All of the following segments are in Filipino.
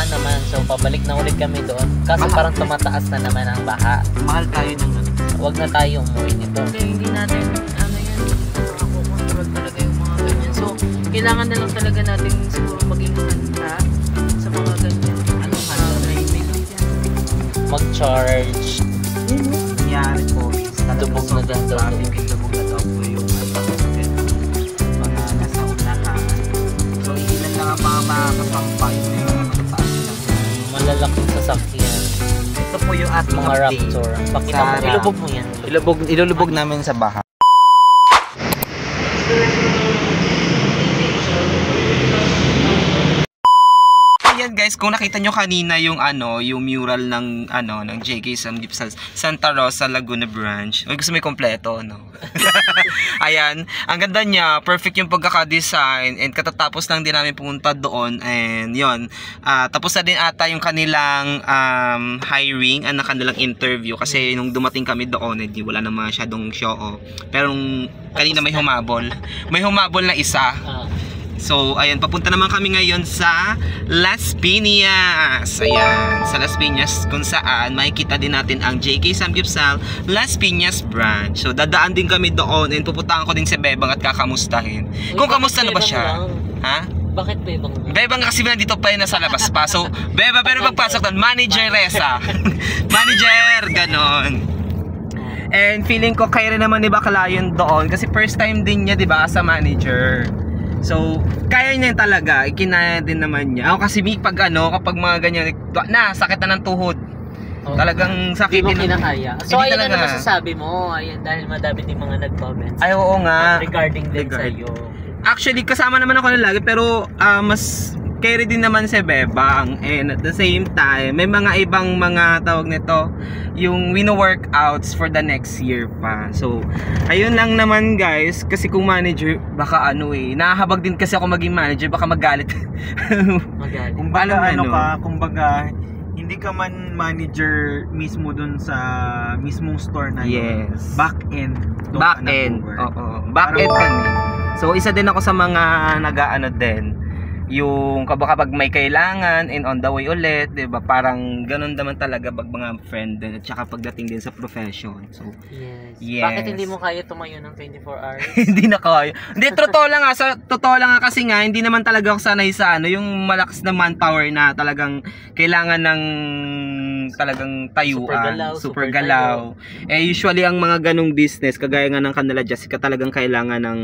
baha naman. So pabalik na ulit kami doon. Kaso Baha. parang tumataas na naman ang baha. Mahal tayo ng ano. Huwag na tayo umuwi nito. Kaya hindi natin, ano yan, makakontrol talaga yung mga ganyan. So, kailangan na lang talaga natin siguro maging handa sa mga ganyan. Ano ka? May, may Mag-charge. nangyari po Lubog na daw. lubog na daw po yung mga nasa unahan. So ilan lang ang mga makakasampay na lang. Malalaking sasakyan. Ito po yung at Mga raptor. Pakita mo, ilubog mo yan. Ilubog, ilulubog namin sa baha. Ayan guys, kung nakita nyo kanina yung ano, yung mural ng ano, ng JK Sam Gipsal Santa Rosa Laguna branch. Uy, gusto mo kompleto, no? Ayan, ang ganda niya, perfect yung pagkaka-design and katatapos lang din namin pumunta doon and yon ah, tapos na din ata yung kanilang um, hiring and kanilang interview kasi nung dumating kami doon, hindi wala na masyadong show off. Pero nung kanina may humabol. May humabol na isa. Ah, So, ayan, papunta naman kami ngayon sa Las Piñas. Ayan, sa Las Piñas kung saan makikita din natin ang JK Samgipsal Las Piñas branch. So, dadaan din kami doon and pupuntahan ko din si Bebang at kakamustahin. Uy, Kung kamusta na ba bebang siya? lang? Ha? Bakit ba ibang Bebang kasi nandito pa yun nasa labas pa. So, Beba, pero pagpasok doon, manager Reza. manager, ganon. And feeling ko kaya rin naman ni Bakla yun doon kasi first time din niya 'di ba as a manager. So, kaya niya talaga, ikinaya din naman niya. Ako kasi mi pag ano, kapag mga ganyan, na, sakit na ng tuhod. Oh. Talagang Hindi sakit mo din. kinakaya. So, Hindi ayun na talaga. masasabi mo. Ayun, dahil madami din mga nag-comments. Ay, oo nga. regarding din Regard. sa'yo. Actually, kasama naman ako na lagi, pero ah, mas carry din naman si Bebang. And at the same time, may mga ibang mga tawag nito, yung wino-workouts for the next year pa. So, ayun lang naman guys, kasi kung manager, baka ano eh, nahahabag din kasi ako maging manager, baka magalit. Paano Kumbaga ba, ano no? ka, kumbaga hindi ka man manager mismo dun sa mismong store na yun. yes. Back end. Back end. nag-work. Oo. Back end Parang- kami. So, isa din ako sa mga nag-ano din. Yung kapag may kailangan and on the way ulit, 'di ba? Parang ganun naman talaga pag mga friend din at saka pagdating din sa profession. So, Yes. Yes. Bakit hindi mo kaya tumayo ng 24 hours? hindi na kaya. Hindi totoo lang nga sa totoo lang nga kasi nga hindi naman talaga ako sanay sa ano, yung malakas na manpower na talagang kailangan ng talagang tayuan, Super galaw, super super galaw. Eh usually ang mga ganong business kagaya nga ng kanila Jessica talagang kailangan ng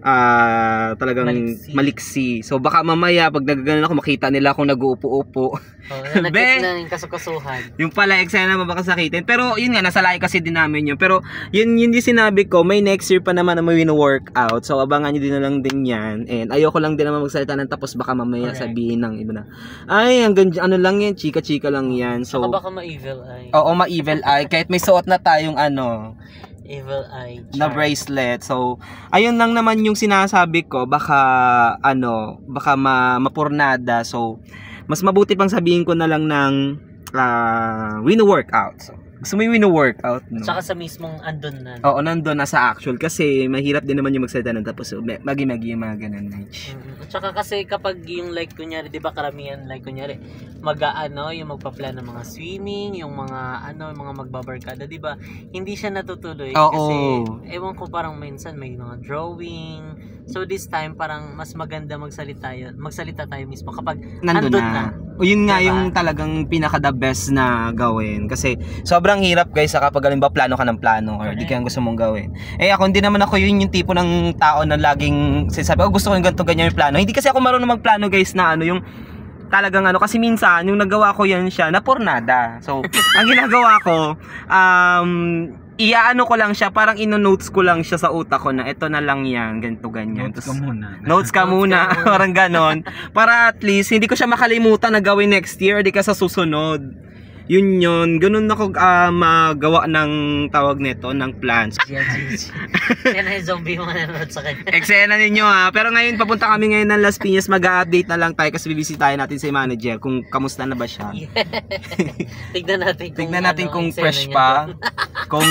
ah talagang Maliksi. maliksi. So baka mamaya pag nagaganon ako makita nila akong nag-uupo-upo. Oh, na Be! na yung kasukasuhan. yung pala eksena na baka sakitin. Pero yun nga nasa lahi kasi din namin yun. Pero yun yun yung sinabi ko, may next year pa naman na may wino-workout. So abangan nyo din na lang din yan. And ayoko lang din naman magsalita ng tapos baka mamaya Correct. sabihin ng iba na, ay hanggang dyan- ano lang yan, chika-chika lang yan. So, Saka baka ma-evil eye. oo, ma-evil eye. Kahit may suot na tayong ano, Evil eye. na bracelet. So, ayun lang naman yung sinasabi ko, baka ano, baka ma mapurnada. So, mas mabuti pang sabihin ko na lang ng uh, wino-workout. So, gusto mo yung wino-workout, no? Saka sa mismong andun na. Oo, nandun na sa actual kasi mahirap din naman yung magsalita ng tapos so, magi-magi yung mga ganun. Like, Mm, At saka kasi kapag yung like kunyari, 'di ba karamihan like kunyari mag-aano, yung magpa-plan ng mga swimming, yung mga ano, yung mga magbabarkada, 'di ba? Hindi siya natutuloy Oo. kasi ewan ko parang minsan may mga drawing. So this time parang mas maganda magsalita yun, magsalita tayo mismo kapag nandun andun na. O yun nga Diba? yung talagang pinaka the best na gawin. Kasi sobrang hirap guys sa kapag halimbawa plano ka ng plano or di kaya gusto mong gawin. Eh ako hindi naman ako yun yung tipo ng tao na laging sinasabi, oh gusto ko yung ganito ganyan yung plano. Hindi kasi ako marunong magplano guys na ano yung talagang ano kasi minsan yung nagawa ko yan siya na pornada. So ang ginagawa ko um iaano ko lang siya parang ino-notes ko lang siya sa utak ko na ito na lang yan ganito ganyan. Notes ka Tapos- muna. Notes ka ka muna. parang ganon. Para at least, hindi ko siya makalimutan na gawin next year, di ka sa susunod. Yun yun, ganun ako ah, magawa ng tawag nito, ng plans. Yan, Gigi. Yan na yung zombie mga nanonood sa kanya. Eksena ninyo ha. Pero ngayon, papunta kami ngayon ng Las Piñas. Mag-update na lang tayo kasi bibisitahin natin si manager kung kamusta na ba siya. Tignan natin kung Tignan natin ano, kung eksena fresh pa. kung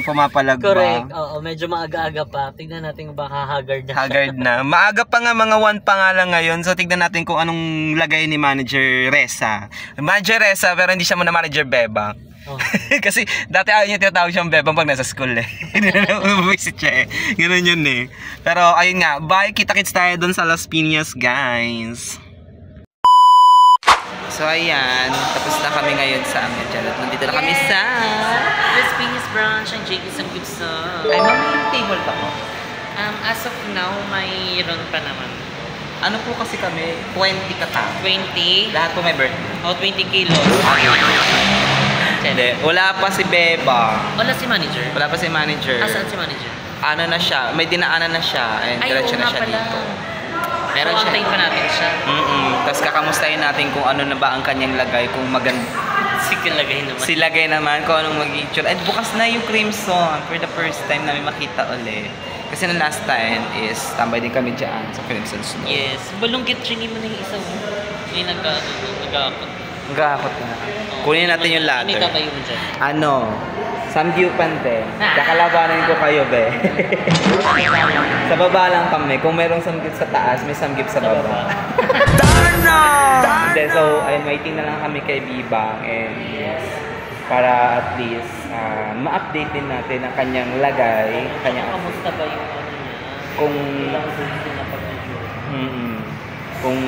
pumapalag Correct. ba. Oo, medyo maaga-aga pa. Tignan natin kung baka haggard na. Haggard na. Maaga pa nga, mga 1 pa nga lang ngayon. So, tignan natin kung anong lagay ni Manager Reza. Manager Reza, pero hindi siya muna Manager Bebang. Oh. Kasi dati ayaw niya tinatawag siyang bebang pag nasa school eh. Bumisit siya eh. Ganun yun eh. Pero ayun nga, bye. Kita-kits tayo dun sa Las Piñas, guys. So ayan, tapos na kami ngayon sa amin. Charot, nandito na kami sa... Las Piñas branch ang JK Sam Gibson. Ay, may table pa ko. Um, as of now, mayroon pa naman. Ano po kasi kami, 20 katao. 20 Lahat po may birthday. o 20 kilos. Hindi, wala pa si Beba. Wala si manager. Wala pa si manager. Asan si manager? Ano na siya, may dinaanan na siya. And Ay, oo diretso na nga siya pala. dito. Meron Meron so, siya. antayin pa natin siya. Mm-mm. Tapos kakamustahin natin kung ano na ba ang kanyang lagay, kung maganda. Sige, lagay naman. Silagay naman kung anong mag At bukas na yung Crimson for the first time namin makita ulit. Kasi na last time is tambay din kami dyan sa Crimson Snow. Yes. Balunggit, tringy mo na yung isang Yung nagka, nagka, Gakot na. Kunin natin yung Ano ladder. itatayo mo dyan? Ano? Samgyupan din. Kakalabanin ko kayo, be. sa baba lang kami. Kung merong samgyup sa taas, may samgyup sa baba. Hindi, so, ayun, waiting na lang kami kay Bibang. And yes, para at least ah, ma-update din natin ang kanyang lagay. Kanyang, Kamusta ba yung ano niya? kung, Ilang susi na pag-video? mm, kung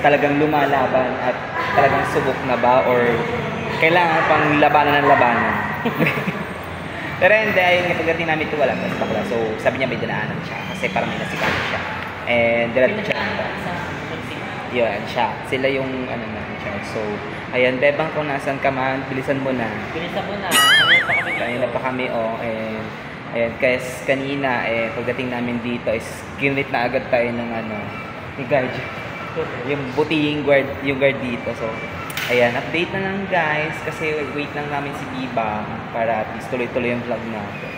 talagang lumalaban at talagang subok na ba or kailangan pang labanan ng labanan. Pero hindi, ayun pagdating namin ito wala pa si bakla. So sabi niya may dinaanan siya kasi parang may nasikaso siya. And diretso siya. Yun, siya. Sila yung ano na siya. So, ayan, bebang kung nasan ka man, bilisan mo na. Bilisan mo na. Kanina pa kami dito. Kanina pa kami, oh, and ayan, kasi kanina, eh, pagdating namin dito is kinit na agad tayo ng ano, ni guard. yung butihing guard, yung guard dito. So, ayan, update na lang guys, kasi wait lang namin si Biba para at least tuloy-tuloy yung vlog natin.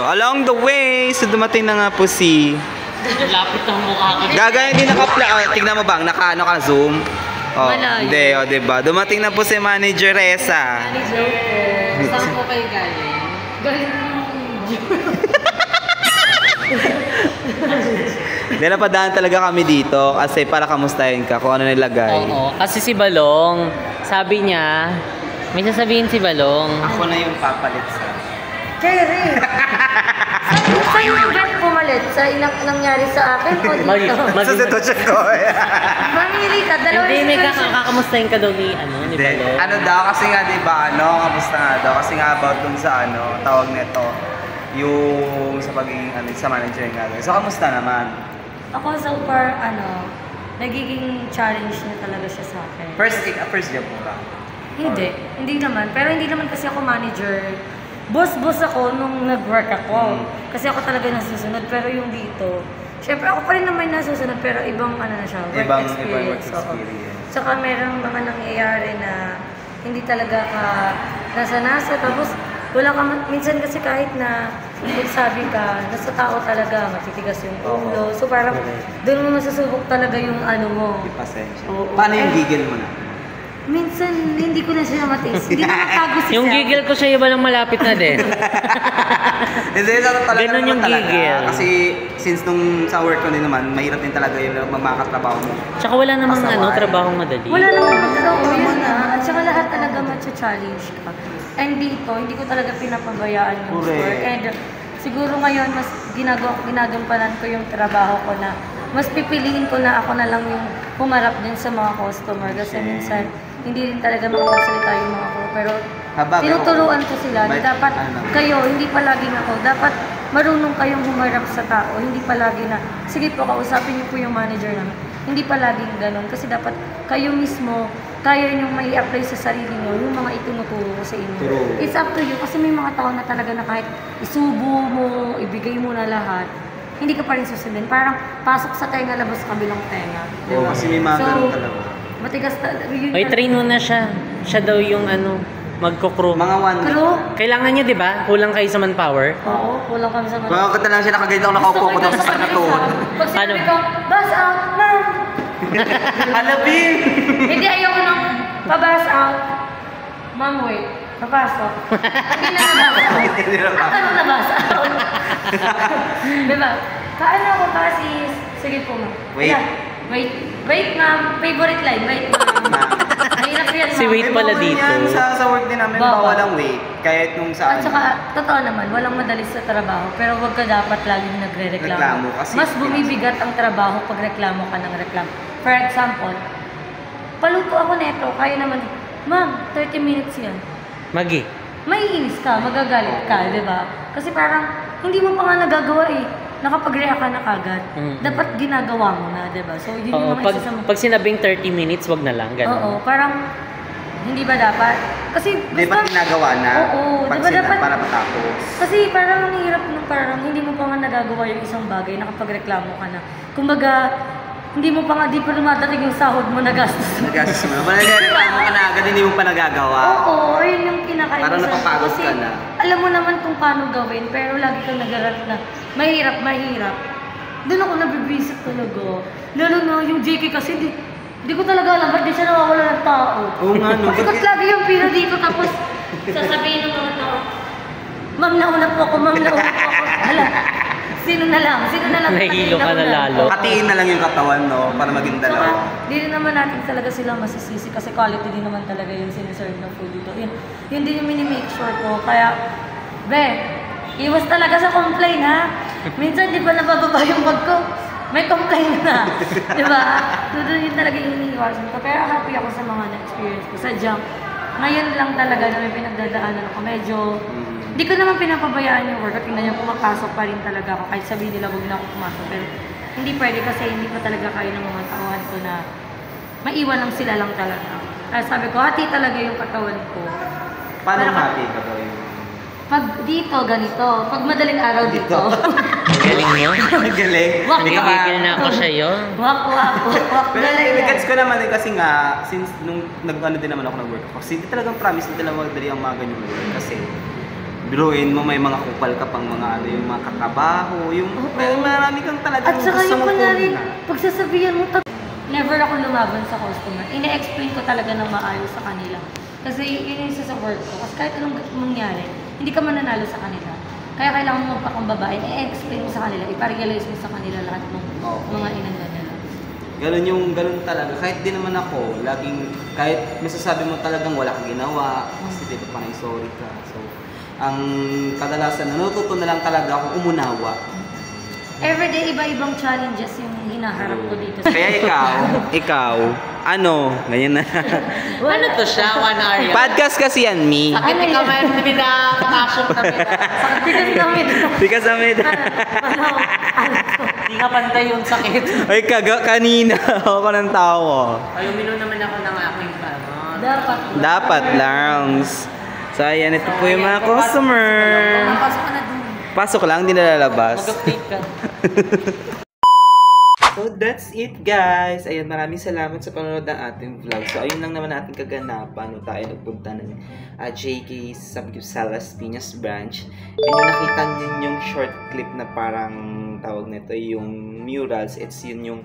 So, along the way, so dumating na nga po si Lapit ng mukha ko. Gagaya din nakapla. Oh, tignan mo bang naka ano ka zoom? Oh, Malayo. hindi, oh, 'di ba? Dumating na po si Manager Reza. Manager po. Saan po kayo galing? Galing Hindi napadaan talaga kami dito kasi para kamustahin ka kung ano nilagay. Oo, kasi si Balong, sabi niya, may sasabihin si Balong. Ako na yung papalit sa. Jerry! Saan yung bet pumalit? Sa ilang nangyari sa akin o dito? mag, Sa sitwasyon ko. Mamili ka, dalawa hindi, may kakakamustahin ka daw ni, ano, ni Hindi. Balong. Ano daw kasi nga 'di ba ano, kamusta nga daw kasi nga about dun sa ano, tawag nito yung sa pagiging ano, sa manager nga daw. So kamusta naman? Ako so far, ano, nagiging challenge na talaga siya sa akin. First first job mo ba? Hindi, hindi naman. Pero hindi naman kasi ako manager. Boss-boss ako nung nag-work ako. Mm. Kasi ako talaga nasusunod. Pero yung dito, syempre ako pa rin naman nasusunod pero ibang ano na siya, work Ibang experience. ibang work experience. Tsaka merong mga nangyayari na hindi talaga ka nasa-nasa. Tapos wala ka, minsan kasi kahit na magsabi ka, nasa tao talaga, matitigas yung ulo. So parang doon mo masusubok talaga yung ano mo. Di pasensya. Oo. Paano yung gigil mo na? Minsan hindi ko na siya matiis. Hindi ko matago si Yung Sam. gigil ko sa iba lang malapit na din. Hindi, talaga talaga Ganun naman yung talaga. gigil. Kasi since nung sa work ko din naman, mahirap din talaga yung magmakatrabaho mo. Tsaka wala namang Pasaway. ano, trabahong madali. Wala namang magtrabaho yun na. At saka lahat talaga matcha-challenge ka. And dito, hindi ko talaga pinapabayaan yung Correct. work. And siguro ngayon, mas ginagawa, ginagampanan ko yung trabaho ko na mas pipiliin ko na ako na lang yung pumarap din sa mga customer. Kasi Okay. minsan, hindi rin talaga makakasalita yung mga ko. Pero Habang tinuturuan ko sila na May- dapat ano? kayo, hindi palaging ako, dapat marunong kayong humarap sa tao. Hindi palagi na, sige po, kausapin niyo po yung manager namin. Hindi palaging ganun. Kasi dapat kayo mismo, kaya niyong may apply sa sarili niyo yung mga itinuturo ko sa inyo. True. It's up to you. Kasi may mga tao na talaga na kahit isubo mo, ibigay mo na lahat, hindi ka pa rin susundin. Parang pasok sa tenga, labas sa kabilang tenga. Oo, ba? kasi may mga so, ganun talaga. Matigas talaga. Yun Oy, train mo na siya. Siya daw yung ano, magkukro. Mga one Crew? Kailangan niya, di ba? Kulang kayo sa manpower. Oo, kulang kami sa mga... Kung lang siya nakaganito ako nakaupo ko daw sa sakatoon. Pag Ano? sinabi ko, bus out, ma'am! Hanapin! Hindi, ayoko nang pabas out. Ma'am, wait. Papasok. Hindi na nabas out. Hindi na ba? Ano nabas out? diba? Kaano ako kasi, sige po ma'am. Wait. Ayan. Wait. Wait ma'am. Favorite line. Wait ma'am. Mahirap yan Si ma'am. wait pala dito. Sa, sa work din namin, Bawal. bawal ang wait. Kahit nung sa At saka, totoo naman, walang madali sa trabaho. Pero wag ka dapat laging nagre-reklamo. Reklamo kasi- Mas bumibigat ang trabaho pag reklamo ka ng reklamo. For example, paluto ako neto, kaya naman, ma'am, 30 minutes yan. Magi. Maiinis ka, magagalit ka, di ba? Kasi parang, hindi mo pa nga nagagawa eh. Nakapag-react ka na kagad. Mm. Dapat ginagawa mo na, di ba? So, yun Oo, yung mga pag, isa sa pag sinabing 30 minutes, wag na lang. Oo, Ganun. parang, hindi ba dapat? Kasi, Di ba ginagawa na? Oo, Pag di ba sila- dapat- Para matapos. Kasi parang ang hirap nung parang hindi mo pa nga nagagawa yung isang bagay, nakapagreklamo ka na. Kumbaga, hindi mo pa nga, di pa lumadating yung sahod mo na gastos. Nagastos mo. Wala reklamo ka na agad, hindi mo pa nagagawa. Oo, ayun yung kinakainis. Parang napapagod ka na. Alam mo naman kung paano gawin, pero lagi kang nagarap na mahirap, mahirap. Doon ako nabibisit talaga. Lalo na yung JK kasi, di, di ko talaga alam, ba't di siya nawawala ng tao? Oo nga, no. Bakit lagi yung pino dito, tapos sasabihin ng mga tao, Ma'am, nauna po ako, ma'am, nauna po ako. Hala, sino na lang? Sino na lang? Nahihilo ka na lalo. Hatiin na lang yung katawan, no? Para maging dalawa. di rin naman natin talaga sila masisisi kasi quality din naman talaga yung siniserve na food dito. Yun, yun din yung mini-make sure ko. Kaya, be, iwas talaga sa complain, ha? Minsan, di ba nabababa yung bag ko? May complain na. di ba? So, doon yun talaga yung iniiwasan ko. Kaya happy ako sa mga na-experience ko. Sadyang, ngayon lang talaga na may pinagdadaanan ako. Medyo, hindi ko naman pinapabayaan yung work at tingnan niyo pumapasok pa rin talaga ako kahit sabihin nila huwag na ako pumasok pero hindi pwede kasi hindi pa talaga kaya ng mga tauhan ko na maiwan lang sila lang talaga. Kaya sabi ko, hati talaga yung katawan ko. Paano Pero- happy ka daw yung... Pag dito, ganito. Pag madaling araw dito. Galing mo. Galing. Wak, Hindi ka Nagigigil na ako sa'yo. wak, wak, wak. Pero Galing yan. gets ko naman eh, kasi nga, since nung nag-ano din naman ako ng work ko, kasi hindi talagang promise na talagang madali ang mga ganyan. Kasi, biruin mo, may mga kupal ka pang mga ano, yung mga katrabaho, yung Oo. may marami kang talagang At saka yung kunwari, pagsasabihan mo, tat- never ako lumaban sa customer. Ine-explain ko talaga ng maayos sa kanila. Kasi yun yung isa sa work ko. Kasi kahit anong mangyari, hindi ka mananalo sa kanila. Kaya kailangan mo magpakumbaba, i-explain mo sa kanila, iparealize mo sa kanila lahat ng Oo. mga inanda nila. Ganun yung, ganun talaga. Kahit din naman ako, laging, kahit masasabi mo talagang wala kang ginawa, kasi di ba panay sorry ka. So, ang kadalasan, natututo na lang talaga ako umunawa. Everyday, iba-ibang challenges yung hinaharap ko dito. Kaya ikaw, ikaw, ano, ganyan na. Ano to siya? One hour yan. Podcast kasi yan, me. Sakit Ano ka man, hindi na kasyon kami. Tigas namin. Because of it. Ano? Ano to? Hindi nga pantay yung sakit. Ay, kaga, kanina ako ng tawa. Ay, uminom naman ako ng aking ano. Dapat. Dapat lang. So, ayan, ito po yung mga customer. Pasok lang, hindi nalalabas. Mag-update ka. So that's it guys. Ayan, maraming salamat sa panonood ng ating vlog. So ayun lang naman ating kaganapan no tayo nagpunta ng uh, JK Samgyupsalas Piñas branch. And yung nakita niyo yung short clip na parang tawag nito yung murals. It's yun yung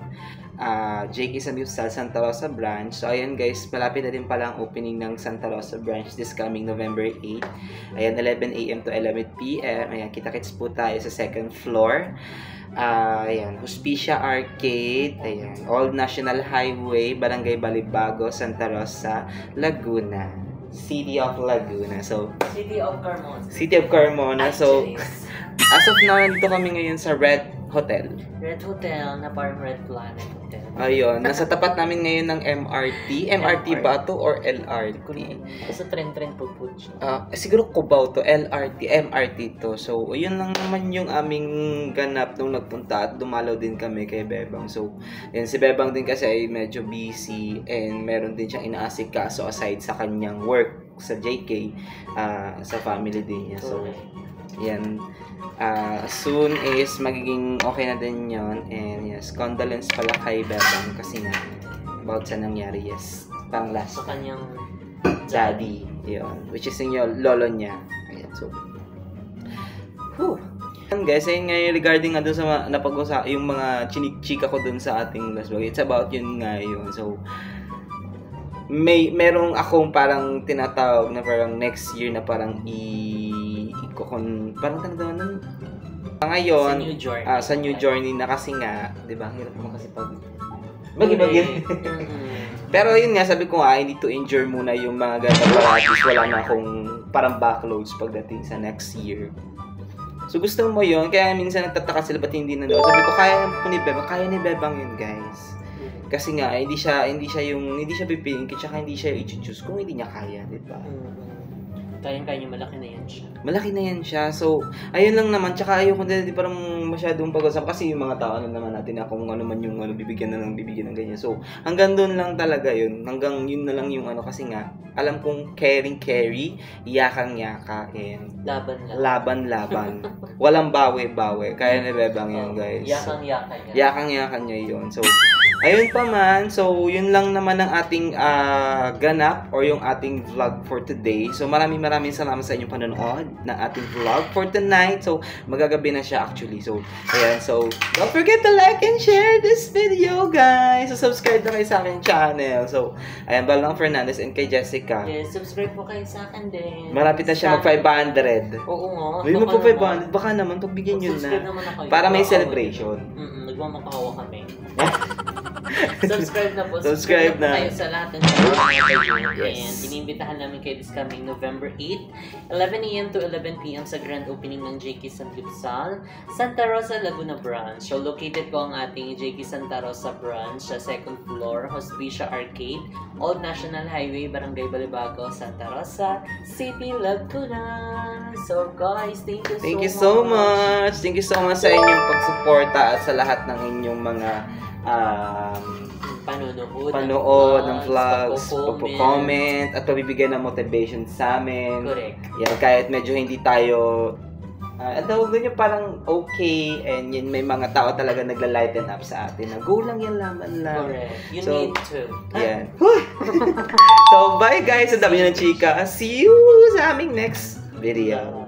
uh, JK Samgyupsal Santa Rosa branch. So ayan guys, malapit na din pala ang opening ng Santa Rosa branch this coming November 8. Ayan, 11 a.m. to 11 p.m. Ayan, kita-kits po tayo sa second floor. Ah, ayan, Hospicia Arcade, ayan, Old National Highway, Barangay Balibago, Santa Rosa, Laguna. City of Laguna. So, City of Carmona. City of Carmona. So, as of now, nandito kami ngayon sa Red Hotel. Red Hotel na parang Red Planet. Ayun, nasa tapat namin ngayon ng MRT. MRT ba to or LRT? Sa trend-trend po po siya. Ah, siguro Cubao to, LRT, MRT to. So, yun lang naman yung aming ganap nung nagpunta at dumalaw din kami kay Bebang. So, yun, si Bebang din kasi ay medyo busy and meron din siyang inaasikaso aside sa kanyang work sa JK, ah, sa family din niya. So, Yan. Ah, soon is magiging okay na din yon And yes, condolence pala kay Bebang kasi nga about sa nangyari. Yes, pang last Sa kanyang daddy. Yun. Which is yung lolo niya. Ayan, so. Whew. Yan guys, ayun nga yung regarding nga dun sa mga, napag-usa, yung mga chinik-chika ko dun sa ating last vlog. It's about yun nga yun. So, may merong akong parang tinatawag na parang next year na parang i ikokon parang tanda nun sa ngayon new journey. ah, sa new journey na kasi nga 'di ba hirap mo kasi pag bagi-bagi Mm-mm. pero yun nga, sabi ko nga, I need to endure muna yung mga ganito para at least wala na akong parang backloads pagdating sa next year. So gusto mo yun, kaya minsan nagtataka sila ba't hindi na daw. Sabi ko, kaya po ni Bebang, kaya ni Bebang yun guys. Kasi nga, hindi siya, hindi siya yung, hindi siya pipiliin, tsaka hindi siya i-choose kung hindi niya kaya, di ba? Mm-mm. Kayang-kaya niya, malaki na yan siya. Malaki na yan siya. So, ayun lang naman. Tsaka ayoko na di parang masyadong pag-usap. Kasi yung mga tao, alam naman natin na kung ano man yung ano, bibigyan na lang, bibigyan ng ganyan. So, hanggang doon lang talaga yun. Hanggang yun na lang yung ano. Kasi nga, alam kong caring carry, yakang yaka, and Laban lang. laban laban. Walang bawi-bawi. Kaya ni Bebang yun, guys. Yakang-yaka niya. Yakang yakan niya yun. So, ayun pa man. So, yun lang naman ang ating ah, ganap or yung ating vlog for today. So, maraming maraming salamat sa inyong panonood na ating vlog for tonight. So, magagabi na siya actually. So, ayan. So, don't forget to like and share this video, guys. So, subscribe na kayo sa aking channel. So, ayan, Balang Fernandez and kay Jessica. Yes, subscribe po kayo sa akin din. Marapit na siya mag 500. Oo nga. Baka magpa naman. 500. Baka naman, pagbigyan yun Subscribe na. Para may celebration. Mm-mm, nagmamakawa kami. subscribe na po. Subscribe po na. kayo sa lahat ng channel. Yes. And inimbitahan namin kayo this coming November 8, 11 a.m. to 11 p.m. sa grand opening ng JK Sanlipsal, Santa Rosa, Laguna Branch. So, located po ang ating JK Santa Rosa Branch sa second floor, Hospicia Arcade, Old National Highway, Barangay Balibago, Santa Rosa, City, Laguna. So, guys, thank you Thank so you so much. Thank you so much sa inyong pagsuporta at sa lahat ng inyong mga um, Panonood, panood ng vlogs, pagpo-comment, at pabibigyan ng motivation sa amin. Correct. Yan, kahit medyo hindi tayo uh, ang tawag doon yung parang okay and yun may mga tao talaga nagla-lighten up sa atin na go lang yan laman lang. Correct. You So, need to. Yan. so, bye guys. Ang dami nyo ng chika. See you sa aming next video.